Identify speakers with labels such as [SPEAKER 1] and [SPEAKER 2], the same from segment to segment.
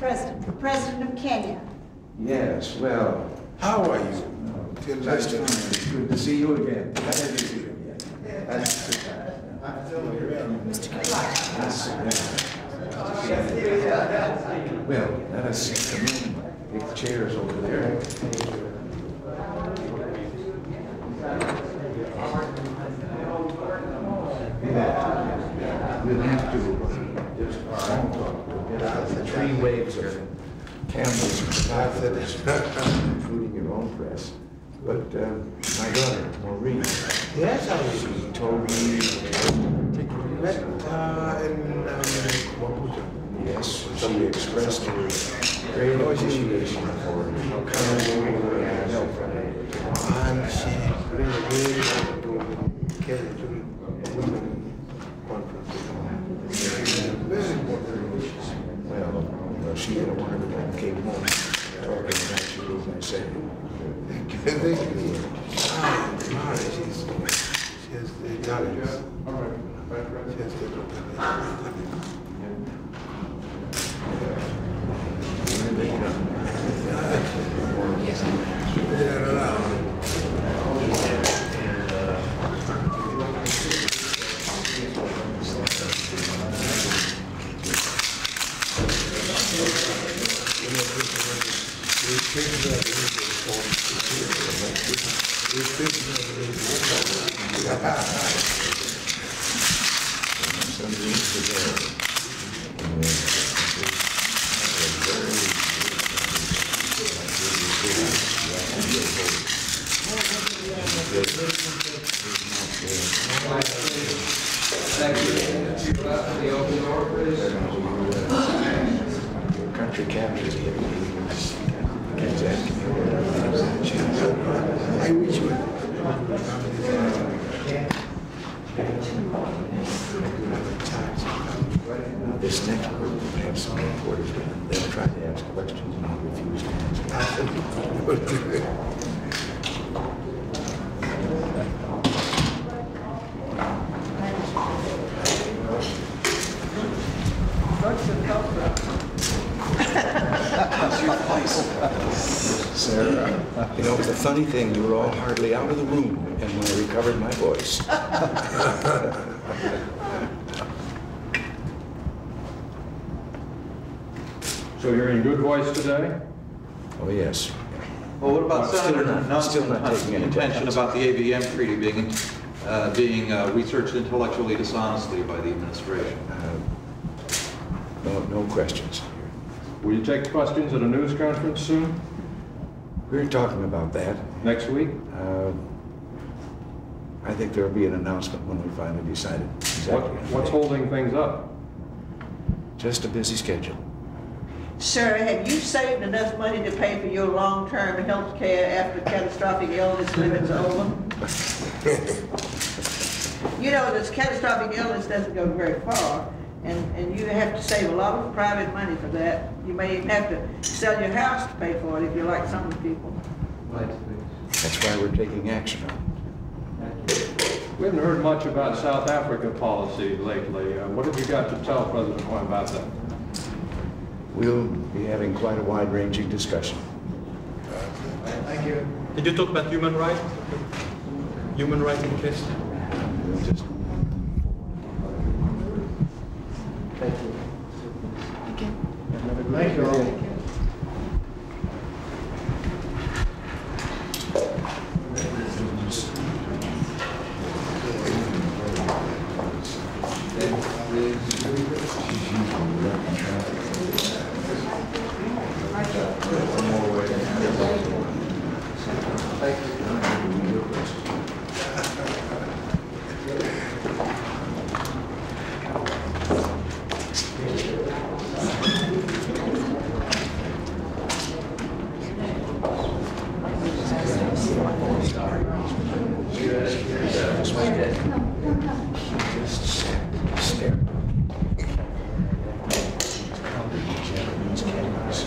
[SPEAKER 1] President, the President of Kenya.
[SPEAKER 2] Yes, well,
[SPEAKER 3] How are you? Till
[SPEAKER 2] nice
[SPEAKER 3] last time.
[SPEAKER 2] good to see you again. Glad to see you again. That's- Well, let us come in, take the chairs over there. We'll have to just phone talk, we'll get out the three waves of cameras, including your own press. But uh, my daughter, Maureen,
[SPEAKER 3] Yes, I was.
[SPEAKER 2] she told me
[SPEAKER 3] We met uh, in um, Maputo.
[SPEAKER 2] Yes, she expressed her great appreciation for coming over and help
[SPEAKER 3] And she really, really wanted to get into the women conference. Very important.
[SPEAKER 2] Well, well, she had a wonderful time, came home talking about you, as I said.
[SPEAKER 3] Thank you. Thank you. Ah, Mara, she's, she has the intelligence. She has the intelligence. Yeah, no, no.
[SPEAKER 2] Some years ago. Your country captain is giving me this. He's asking me where it is.
[SPEAKER 3] I wish you
[SPEAKER 2] This next group will have some reporters, but they'll try to ask questions and I'll refuse to answer. Sarah, you know, it was a funny thing, you were all hardly out of the room and when I recovered my voice.
[SPEAKER 4] So you're in good voice today?
[SPEAKER 2] Oh, yes.
[SPEAKER 5] Well, what about
[SPEAKER 2] Well, still
[SPEAKER 5] Senator
[SPEAKER 2] not-
[SPEAKER 5] Nelson's
[SPEAKER 2] still not taking any
[SPEAKER 5] contention about the ABM treaty being, uh, being uh, researched intellectually dishonestly by the administration?
[SPEAKER 2] Uh, No, no questions.
[SPEAKER 4] Will you take questions at a news conference soon,
[SPEAKER 2] We're talking about that.
[SPEAKER 4] next week?
[SPEAKER 2] Uh, I think there'll be an announcement when we finally decide it
[SPEAKER 4] What-
[SPEAKER 2] exactly.
[SPEAKER 4] What's holding things up?
[SPEAKER 2] Just a busy schedule.
[SPEAKER 1] Sir, have you saved enough money to pay for your long-term health care after catastrophic illness limit's over? You know, this catastrophic illness doesn't go very far, and, and you have to save a lot of private money for that. You may even have to sell your house to pay for it if you're like some of the people.
[SPEAKER 2] That's why we're taking action on it.
[SPEAKER 4] We haven't heard much about South Africa policy lately. Uh, What have you got to tell President Moi about that?
[SPEAKER 2] We'll be having quite a wide-ranging discussion. Thank you.
[SPEAKER 6] Did you talk about human rights? Human rights in case?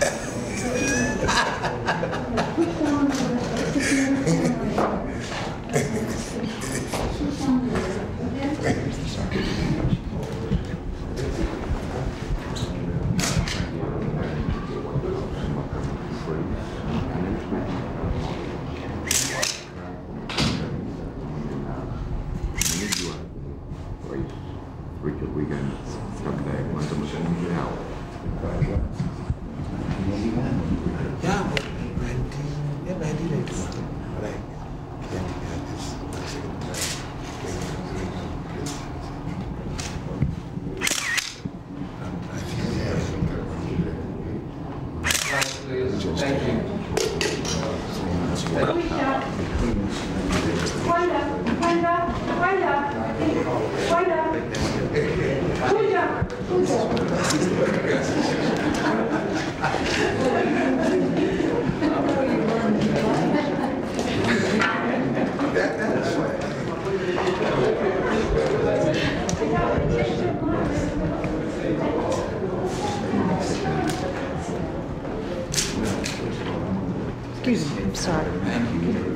[SPEAKER 7] É.
[SPEAKER 3] Excuse me, I'm sorry.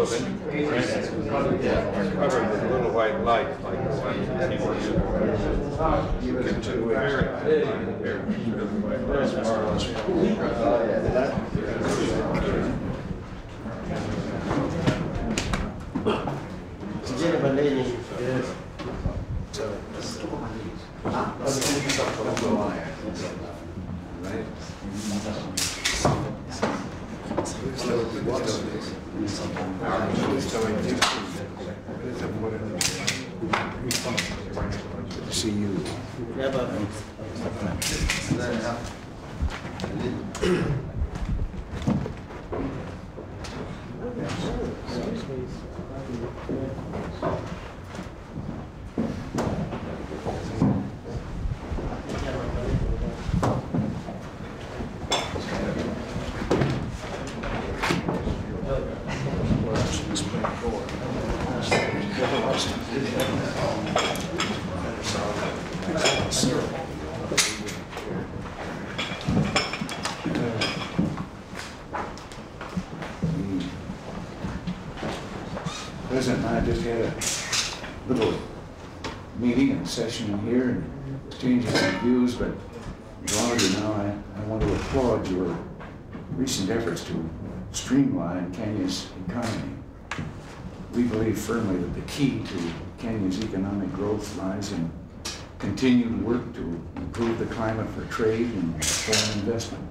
[SPEAKER 8] of
[SPEAKER 9] branches covered with little white lights like the ones you get to very
[SPEAKER 2] See President and I just had a little meeting and session here and exchanging some views, but longer now, I, I want to applaud your recent efforts to streamline Kenya's economy. We believe firmly that the key to Kenya's economic growth lies in continued work to improve the climate for trade and foreign investment.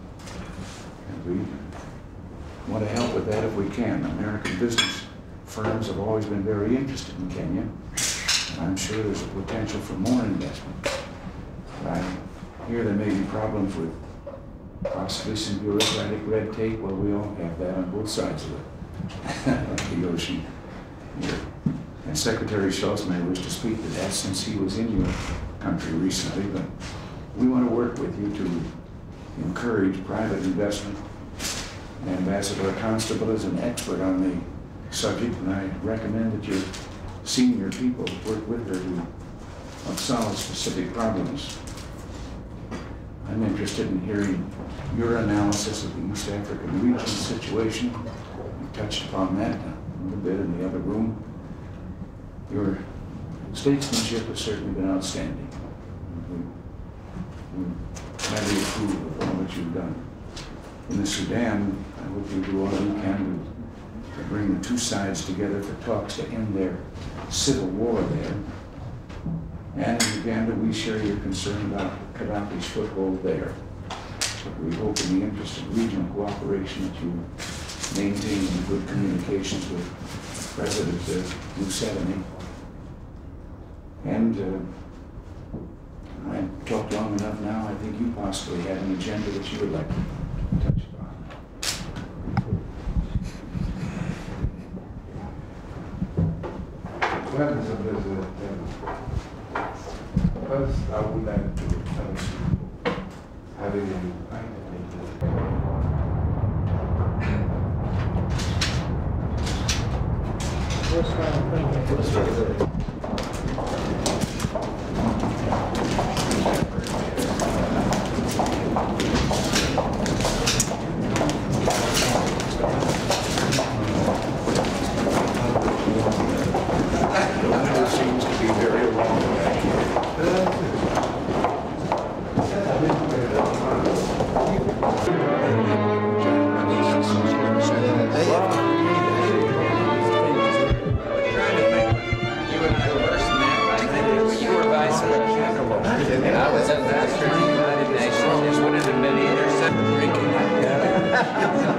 [SPEAKER 2] And we want to help with that if we can. American business firms have always been very interested in Kenya. And I'm sure there's a potential for more investment. But I hear there may be problems with possibly some bureaucratic red tape. Well, we all have that on both sides of it, the ocean. And Secretary Shultz may wish to speak to that since he was in your country recently, but we want to work with you to encourage private investment. Ambassador Constable is an expert on the subject, and I recommend that your senior people work with her to solve specific problems. I'm interested in hearing your analysis of the East African region situation. You touched upon that a little bit in the other room. Your statesmanship has certainly been outstanding. we, we highly approve of all that you've done. In the Sudan, I hope you do all you can to, to bring the two sides together for talks to end their civil war there. And in Uganda, we share your concern about Gaddafi's foothold there. We hope in the interest of regional cooperation that you maintain good communications with President uh, Museveni. And uh, I've talked long enough now, I think you possibly have an agenda that you would like to touch upon.
[SPEAKER 8] Well, Mr. President, first I would like to thank you having
[SPEAKER 2] It
[SPEAKER 10] I was ambassador to the United Nations, just one of the many intercepted And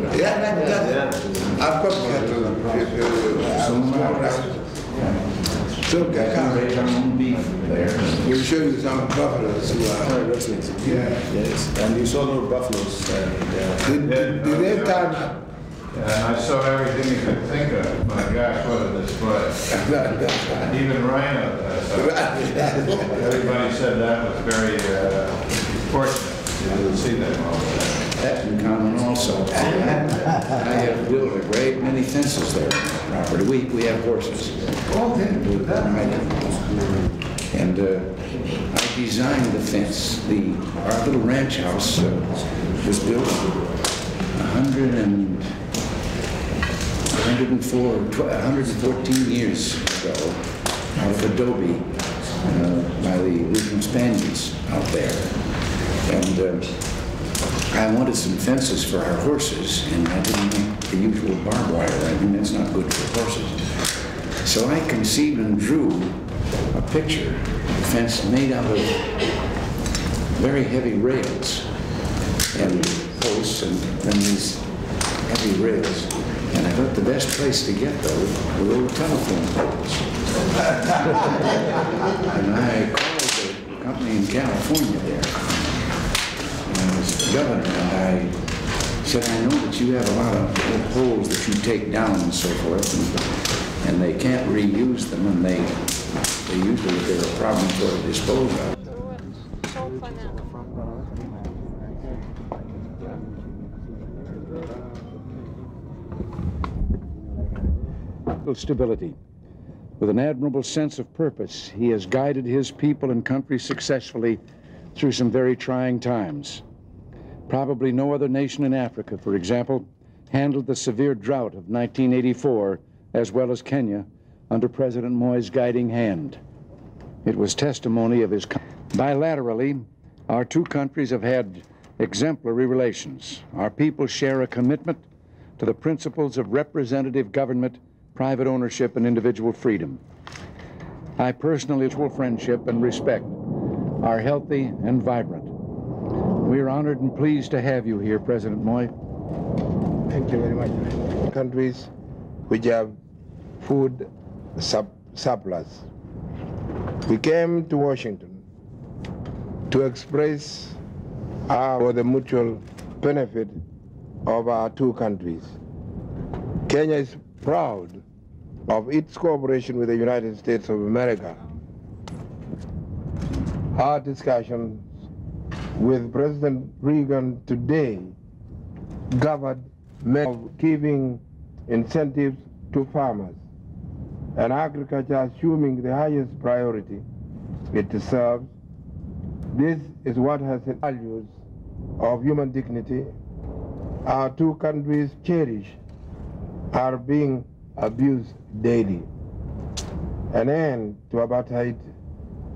[SPEAKER 11] Yeah,
[SPEAKER 8] like that. I've got cattle, uh,
[SPEAKER 2] So
[SPEAKER 8] some small
[SPEAKER 2] am I.
[SPEAKER 8] ranches. So,
[SPEAKER 2] We
[SPEAKER 8] cattle.
[SPEAKER 2] raise our own beef there.
[SPEAKER 8] We'll show you some buffaloes who are, yeah.
[SPEAKER 11] Yes, and you saw no buffaloes and, uh,
[SPEAKER 8] Did, did did they have time?
[SPEAKER 9] And I saw everything you could think of. My gosh, what a display. Even rhino. so Everybody said that was very uh, didn't see them all.
[SPEAKER 2] That in common also. I have built a great many fences there property. We, we have horses.
[SPEAKER 8] Okay.
[SPEAKER 2] And uh, I designed the fence. The, our little ranch house uh, was built hundred and, hundred and four, hundred and fourteen years ago out of adobe uh, by the original Spaniards out there. And uh, I wanted some fences for our horses, and I didn't make the usual barbed wire. I mean, that's not good for horses. So I conceived and drew a picture, a fence made out of very heavy rails and posts and these heavy rigs. And I thought the best place to get those were old telephone poles. And I called the company in California there. Governor, and I said, I know that you have a lot of poles that you take down and so forth, and, and they can't reuse them, and they, they usually, they're a problem for to dispose of. Stability. With an admirable sense of purpose, he has guided his people and country successfully through some very trying times. Probably no other nation in Africa, for example, handled the severe drought of 1984 as well as Kenya under President Moi's guiding hand. It was testimony of his. Bilaterally, our two countries have had exemplary relations. Our people share a commitment to the principles of representative government, private ownership, and individual freedom. I personally, mutual friendship and respect are healthy and vibrant. We are honored and pleased to have you here, President Moi.
[SPEAKER 8] Thank you very much. Countries which have food sub surplus. We came to Washington to express our the mutual benefit of our two countries. Kenya is proud of its cooperation with the United States of America. Our discussions with President Reagan today covered of giving incentives to farmers and agriculture assuming the highest priority it deserves. This is what has the values of human dignity our two countries cherish are being abused daily. An end to apartheid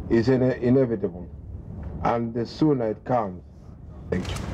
[SPEAKER 8] is inevitable, and the sooner it comes, thank you.